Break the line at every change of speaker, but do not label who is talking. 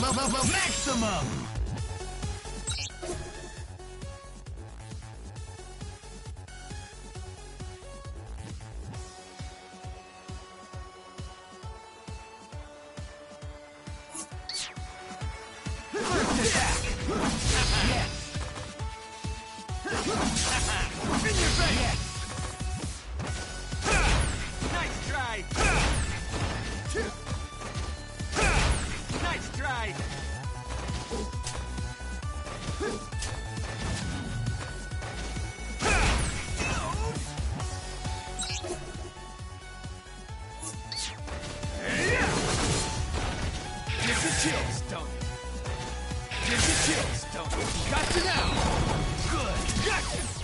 Maximum! Yes! In your face! Nice try! right. Gives you chills, don't it? Gives you chills, don't got you now! Good!